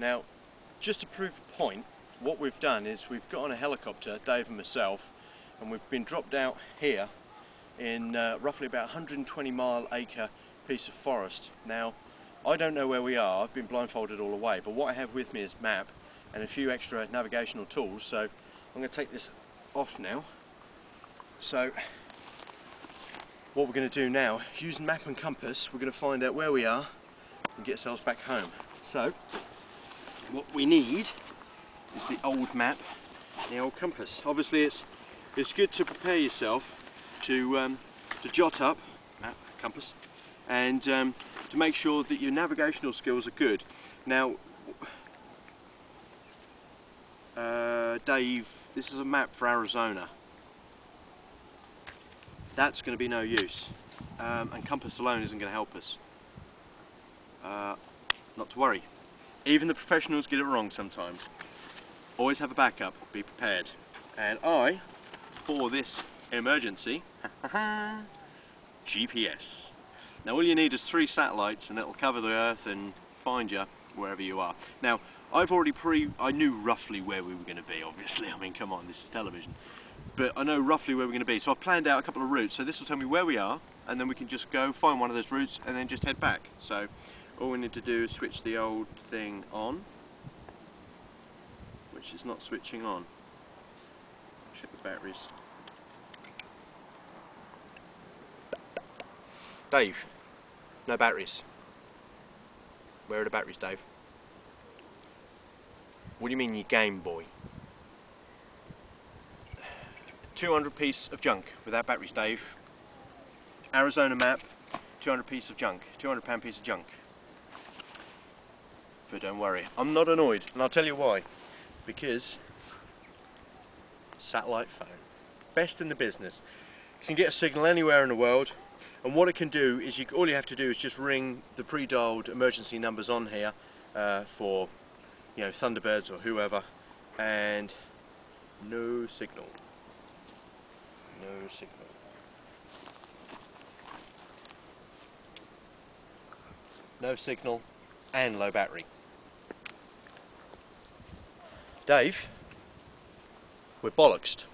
Now, just to prove a point, what we've done is we've got on a helicopter, Dave and myself, and we've been dropped out here in uh, roughly about 120 mile acre piece of forest. Now, I don't know where we are, I've been blindfolded all the way, but what I have with me is map and a few extra navigational tools, so I'm going to take this off now. So, what we're going to do now, using map and compass, we're going to find out where we are and get ourselves back home. So, what we need is the old map the old compass. Obviously it's it's good to prepare yourself to um, to jot up map, compass and um, to make sure that your navigational skills are good. Now uh, Dave, this is a map for Arizona. That's going to be no use um, and compass alone isn't going to help us. Uh, not to worry, even the professionals get it wrong sometimes. Always have a backup, be prepared. And I, for this emergency, GPS. Now all you need is three satellites and it'll cover the earth and find you wherever you are. Now, I've already pre, I knew roughly where we were going to be, obviously. I mean, come on, this is television. But I know roughly where we're going to be. So I've planned out a couple of routes. So this will tell me where we are, and then we can just go find one of those routes and then just head back. So all we need to do is switch the old thing on which is not switching on. Check the batteries. Dave no batteries. Where are the batteries Dave? What do you mean you Game Boy? 200 piece of junk without batteries Dave. Arizona map 200 piece of junk 200 pound piece of junk but don't worry, I'm not annoyed, and I'll tell you why. Because satellite phone, best in the business, can get a signal anywhere in the world, and what it can do is you, all you have to do is just ring the pre-dialed emergency numbers on here uh, for, you know, Thunderbirds or whoever, and no signal. No signal. No signal and low battery. Dave, we're bollocksed.